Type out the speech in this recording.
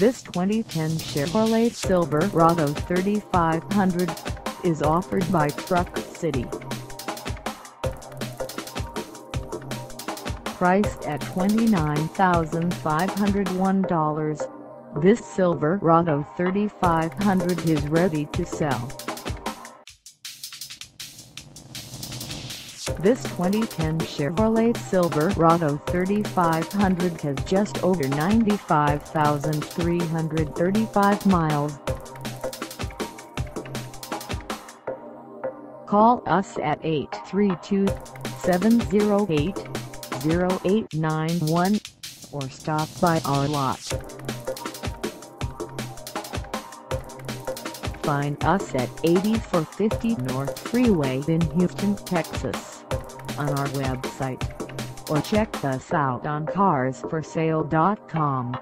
This 2010 Chevrolet Silverado 3500 is offered by Truck City. Priced at $29,501, this Silverado 3500 is ready to sell. This 2010 Chevrolet Silverado 3500 has just over 95,335 miles. Call us at 832-708-0891 or stop by our lot. Find us at 8450 North Freeway in Houston, Texas on our website or check us out on carsforsale.com.